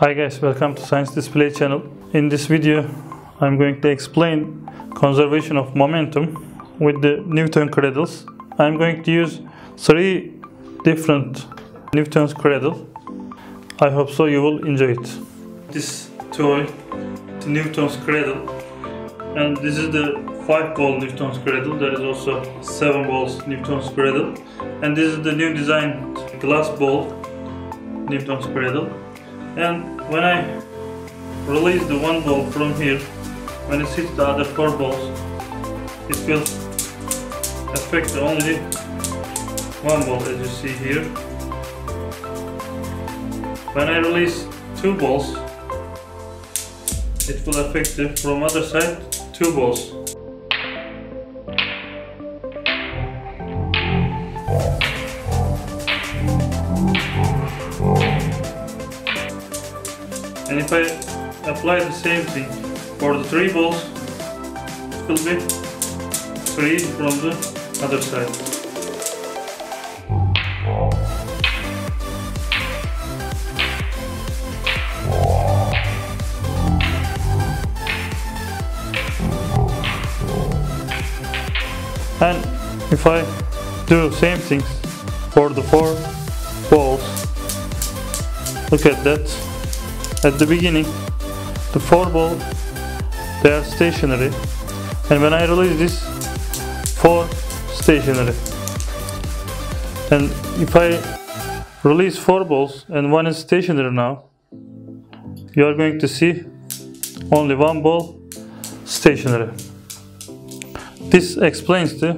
Hi guys, welcome to Science Display channel. In this video, I'm going to explain conservation of momentum with the Newton cradles. I'm going to use three different Newton's cradle. I hope so you will enjoy it. This toy, the Newton's cradle, and this is the 5 ball Newton's cradle. There is also 7 balls Newton's cradle, and this is the new design glass ball Newton's cradle and when I release the one ball from here when it hits the other four balls it will affect only one ball as you see here. When I release two balls it will affect from other side two balls and if I apply the same thing for the three balls it will be three from the other side. And if I do the same things for the four balls look at that at the beginning the four ball they are stationary. And when I release this four stationary. And if I release four balls and one is stationary now you are going to see only one ball stationary. This explains the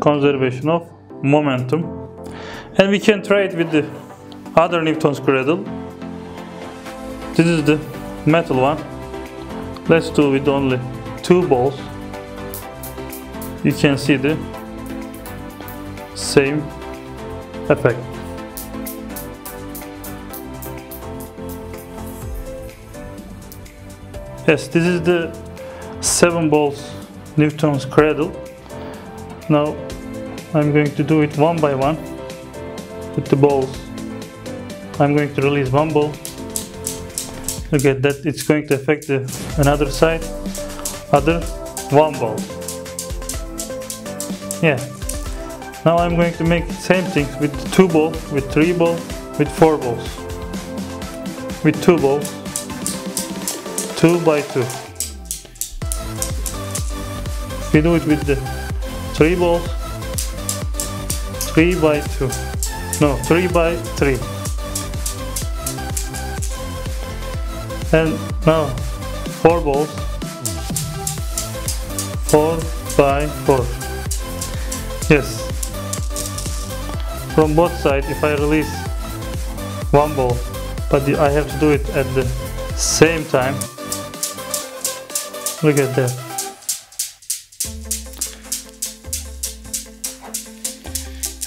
conservation of momentum. And we can try it with the other Newton's cradle this is the metal one. Let's do with only two balls. You can see the same effect. Yes this is the seven balls Newton's cradle. Now I'm going to do it one by one with the balls. I'm going to release one ball look at that it's going to affect the another side? Other? One ball. Yeah. Now I'm going to make same thing with two ball with three ball with four balls. With two balls. Two by two. We do it with the three balls. Three by two. No three by three and now four balls. Four by four. Yes. From both sides if I release one ball but I have to do it at the same time. Look at that.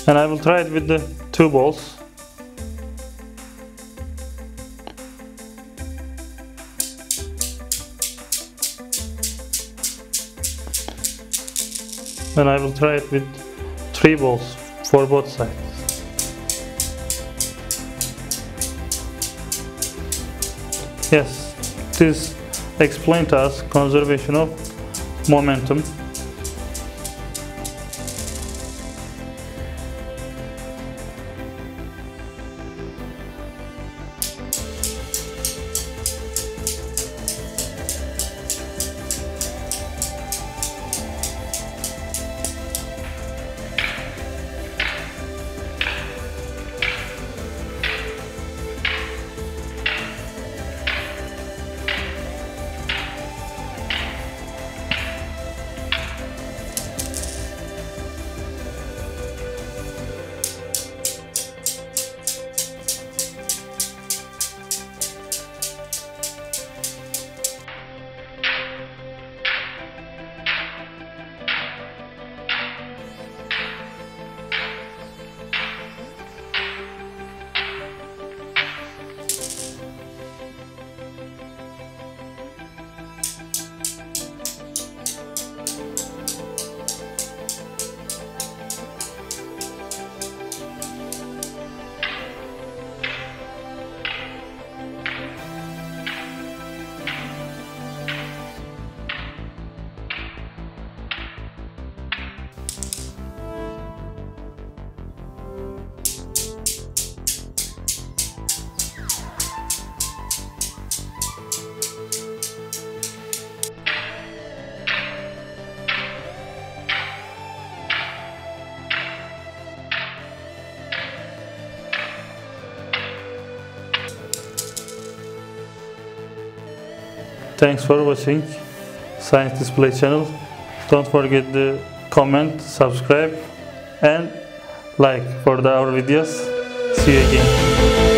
And I will try it with the two balls and I will try it with three balls for both sides. Yes, this explains to us conservation of momentum thanks for watching science display channel. Don't forget to comment subscribe and like for the, our videos. See you again